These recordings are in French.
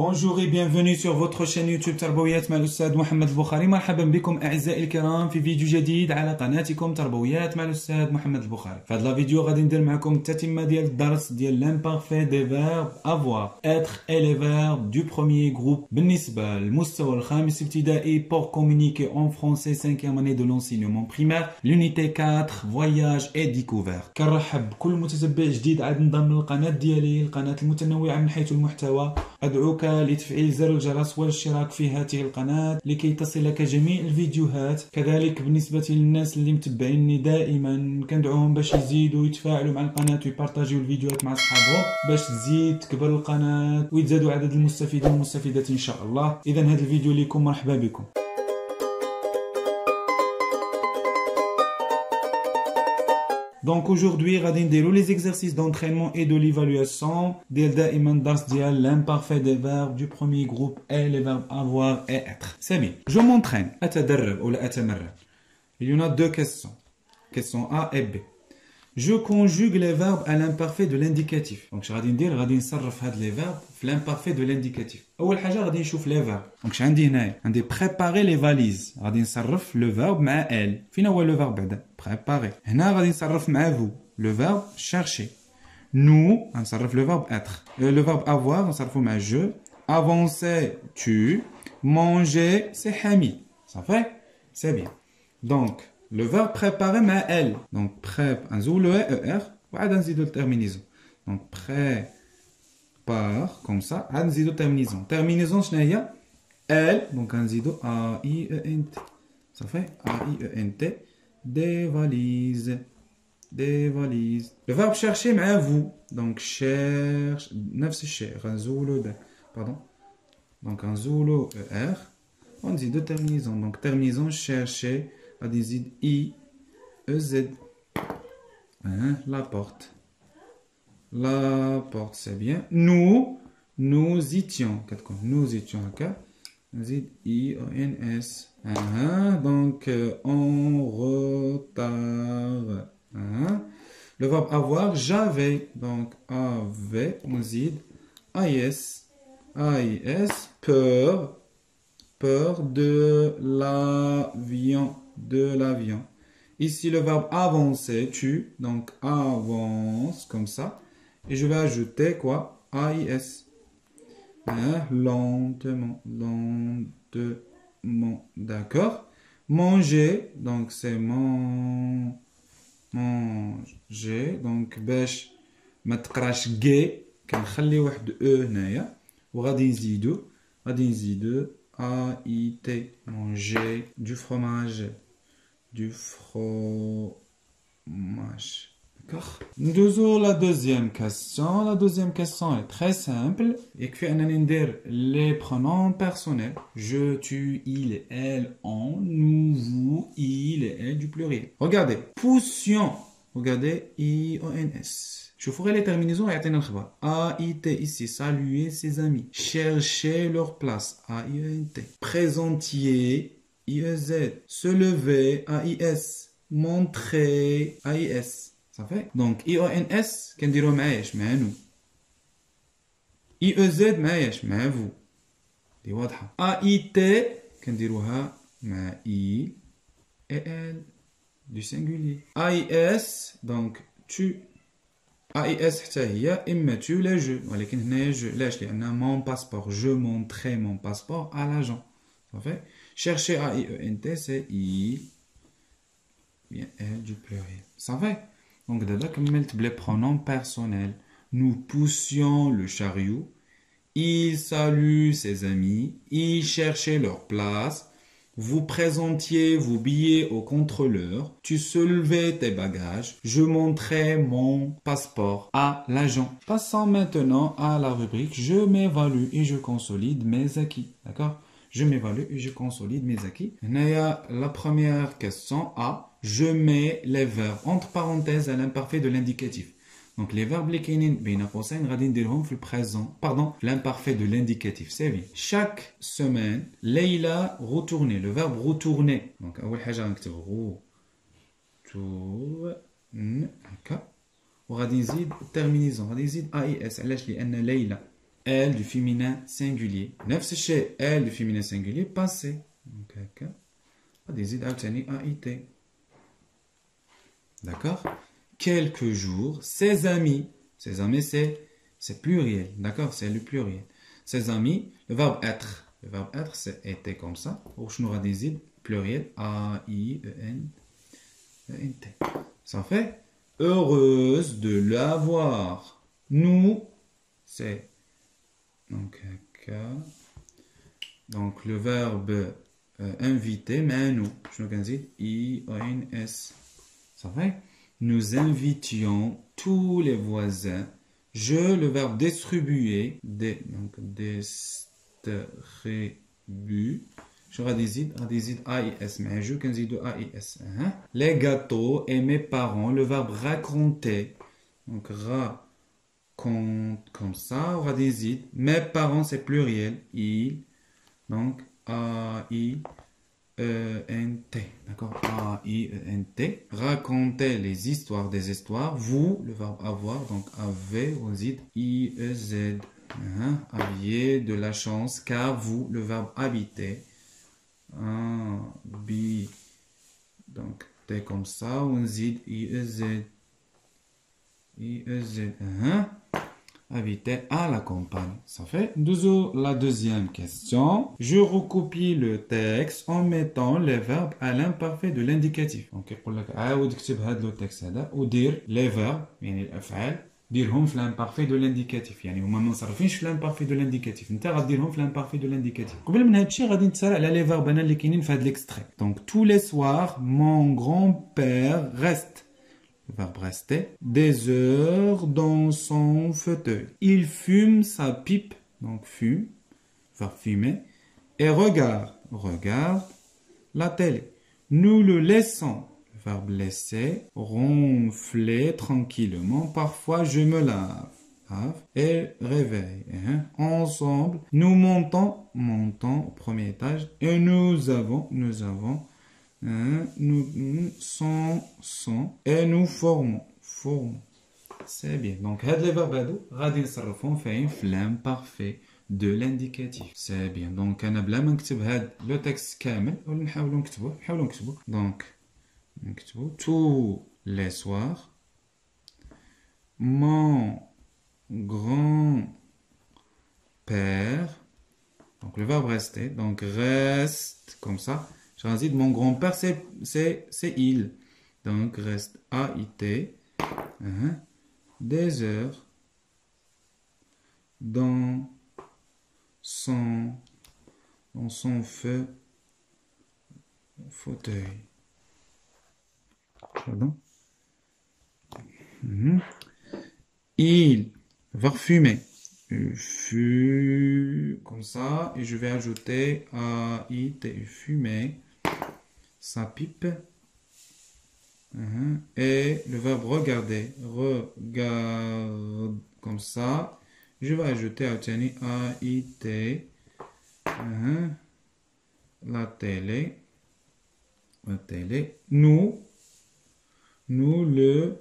بونجور اي بيانفوني سور فوتر شين يوتيوب تربويات مع الاستاذ محمد البخاري مرحبا بكم اعزائي الكرام في فيديو جديد على قناتكم تربويات مع الاستاذ محمد البخاري في هذا الفيديو غادي ندير معكم التتمه ديال الدرس ديال لامبارفي دي فيرب افوار اتر اليفير دو بروميير جروب بالنسبة للمستوى الخامس ابتدائي بور كومونيكي اون فرونسي 5 اني دو لونسينمون بريمير لونيتي 4 فواياج اي ديكوفير كنرحب بكل متتبع جديد عاد انضم للقناه ديالي القناه المتنوعه من حيث المحتوى ادعوك لتفعيل زر الجرس والاشتراك في هذه القناة لكي تصلك جميع الفيديوهات. كذلك بالنسبة للناس اللي متبعيني دائما كندعوهم باش يزيدوا يتفاعلوا مع القناة ويبارطاجيو الفيديوهات مع صحابهم باش تزيد تكبر القناة ويتزادوا عدد المستفيدين والمستفيدات إن شاء الله. إذا هذا الفيديو لكم مرحبا بكم. Donc aujourd'hui, radin les exercices d'entraînement et de l'évaluation d'Elda l'imparfait des verbes du premier groupe et les verbes avoir et être. C'est bien. Je m'entraîne. Il y en a deux questions. Question A et B Je conjugue les verbes à l'imparfait de l'indicatif. Donc اش غادي ندير غادي نصرف هاد les verbes في l'imparfait de l'indicatif. أول حاجة غادي نشوف les verbes. دونك اش عندي هنايا عندي préparer les valises. غادي نصرف le verbe مع elle. فين هو le verbe بعدا؟ préparer. هنا غادي نصرف مع vous. Le verbe chercher. Nous غنصرف le verbe être. Euh, Le verbe avoir نصرفو مع je. Avancer tu. Manger c'est Hamid. Ça fait C'est bien. Donc le verbe préparer مع elle. Donc prép نزولو er وعاد نزيدو الترمينيزون. Donc prépare comme ça عاد نزيدو terminaison. Terminaison شنو هي؟ elle donc نزيدو a i e n t. Ça fait a i e n t des valises. Des valises. Le verbe chercher مع vous. Donc cherche نفس الشيء غنزولو ده. Pardon. Donc نزولو er ونزيدو terminaison. Donc terminaison chercher غادي نزيد i e z. Hein, la porte. La porte, c'est bien. Nous, nous étions. كتكون Nous étions هكا. نزيد i o n s. Hein, donc euh, en retard. Hein. Le verbe avoir, j'avais. Donc avait, on zid AIS. AIS, peur. Peur de l'avion. De l'avion. Ici, le verbe avancer, tu. Donc avance, comme ça. Et je vais ajouter quoi AIS. Hein, lentement, lentement. D'accord Manger, donc c'est mon manger donc باش ما تقراش كي كنخلي واحد او هنايا وغادي نزيدو غادي نزيدو ا اي تي manger du fromage du fromage. D'accord? Nous la deuxième question. La deuxième question est très simple. Et que les pronoms personnels. Je, tu, il, elle, on, nous, vous, il, elle du pluriel. Regardez. Poussion. Regardez. I-O-N-S. Je ferai les terminaisons et atteindre le A, I, T ici, saluer ses amis. Chercher leur place. A, I, N, T. Présentier I-E-Z. Se lever. A-I-S. Montrer. A-I-S. صافي دونك اي او ان اس كنديروه مع ايش مع نو اي او زد مع ايش مع فو دي واضحه ا اي تي كنديروها مع اي اي ال دو سينغولي اي اس دونك تو اي اس حتى هي اما تو لا جو ولكن هنايا جو علاش لان مون باسبور جو مونطري مون باسبور ا لاجون صافي Chercher A-I-E-N-T, c'est I. Bien, L du pluriel. Ça va? Donc, d'abord, comme les pronoms personnels. Nous poussions le chariot. Il salue ses amis. Il cherchait leur place. Vous présentiez vos billets au contrôleur. Tu soulevais tes bagages. Je montrais mon passeport à l'agent. Passons maintenant à la rubrique Je m'évalue et je consolide mes acquis. D'accord? Je m'évalue et je consolide mes acquis. La première question A je mets les verbes entre parenthèses à l'imparfait de l'indicatif. Donc les verbes les كاينين بين قوسين غادي نديرهم في البريزون pardon l'imparfait de l'indicatif c'est bien chaque semaine Leila retourner le verbe retourner donc اول حاجه غنكتب retourner هكا وغادي نزيد terminaison غادي نزيد اي اس علاش لان ليلى elle du féminin singulier نفس الشيء elle du féminin singulier passé donc هكا غادي يزيد عاوتاني AIT d'accord quelques jours ses amis ses amis c'est c'est pluriel d'accord c'est le pluriel ses amis le verbe être le verbe être c'est été comme ça وشنو غادي يزيد pluriel A I E N E N T ça fait heureuse de l'avoir nous c'est donc, donc le verbe euh, inviter, mais nous, je nous I, O, S. Ça va? Nous invitions tous les voisins. Je, le verbe distribuer, donc distribu. Je radiside, radiside AIS, mais je de AIS. Hein? Les gâteaux et mes parents, le verbe raconter. Donc, ra, comme ça, on va des Mes parents, c'est pluriel. I, donc A-I-E-N-T. D'accord? A-I-E-N-T. Raconter les histoires des histoires. Vous, le verbe avoir, donc avez, dit I-E-Z. Hein? Aviez de la chance, car vous, le verbe habiter. Ah, bi. Donc, T comme ça, on dit I-E-Z. I-E-Z. Hein? habiter à la campagne. Ça fait la deuxième question. Je recopie le texte en mettant les verbes à l'imparfait de l'indicatif. Donc, يقول لك عاود اكتب هذا لو تكست هذا ودير les verbes يعني الافعال ديرهم في l'imparfait de l'indicatif يعني هما ما مصرفينش في l'imparfait de l'indicatif انت غديرهم في l'imparfait de l'indicatif قبل من هذا الشيء غادي نتسرع على les verbes انا اللي كاينين في هذا l'extrait donc tous les soirs mon grand-père reste verbe rester, des heures dans son fauteuil. Il fume sa pipe, donc fume, verbe fumer, et regarde, regarde la télé. Nous le laissons, verbe laisser, ronfler tranquillement. Parfois je me lave, et réveille. Hein. Ensemble, nous montons, montons au premier étage, et nous avons, nous avons Hein, nous, sommes, sont, et nous formons. formons. C'est bien. Donc, هاد les verbes هادو غادي نصرفهم فين في l'imparfait de l'indicatif. C'est bien. Donc, انا بلا ما نكتب هاد لو تكست كامل ولا نحاولوا نكتبوه نحاولوا نكتبوه. Donc, نكتبوا tous les soirs mon grand-père donc le verbe rester donc reste comme ça mon grand-père, c'est il. Donc, reste A-I-T. Uh-huh. Des heures dans son, dans son feu, fauteuil. Pardon? Uh-huh. Il va fumer comme ça et je vais ajouter a i t fumer sa pipe. Uh-huh. Et le verbe regarder. Regarde comme ça. Je vais ajouter à A, I, T. Uh-huh. La télé. La télé. Nous. Nous, le,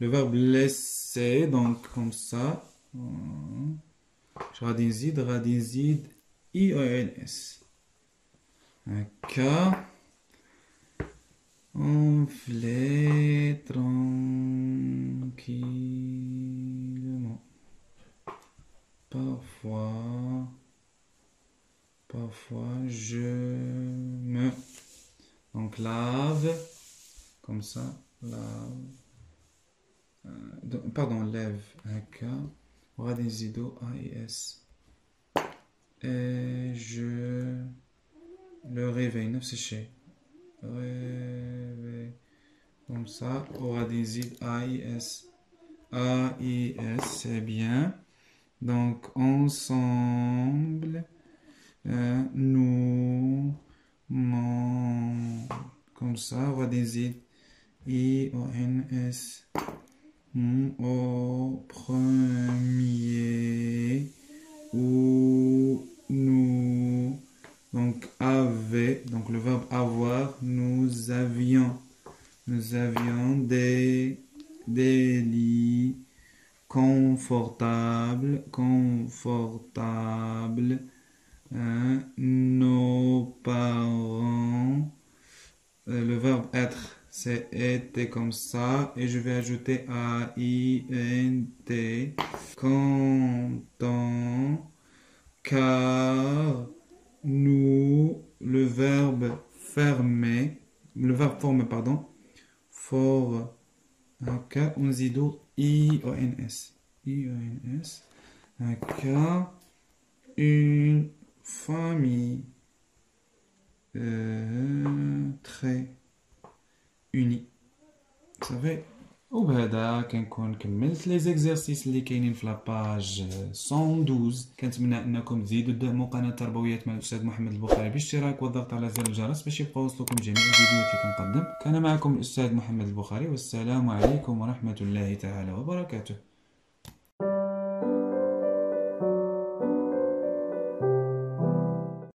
le verbe laisser. Donc, comme ça. Uh-huh. Je radinzid, radinzid, I-O-N-S. K. Enflé tranquillement. Parfois, parfois je me donc lave comme ça, lave. Euh, pardon, lève un K. Radizido AIS. Et je le réveille, neuf séché. Comme ça, des AIS. AIS, c'est bien. Donc, ensemble, euh, nous, comme ça, des I-O-N-S. Au premier, où nous donc, avait, donc le verbe avoir, nous avions, nous avions des, des lits confortables, confort, nos parents. Euh, le verbe être, c'est était comme ça. Et je vais ajouter A-I-N-T. Content. Car nous, le verbe fermer, le verbe former, pardon, for, car on I-O-N-S. I-O-N-S. Car une famille euh, très unie. صافي وبهذا كنكون كملت لي زيكزارسيس اللي كاينين في لاباج 112 كنتمنى انكم تزيدوا تدعموا قناه تربويات مع الاستاذ محمد البخاري بالاشتراك والضغط على زر الجرس باش يبقاو يوصلكم جميع الفيديوهات اللي كنقدم كان معكم الاستاذ محمد البخاري والسلام عليكم ورحمه الله تعالى وبركاته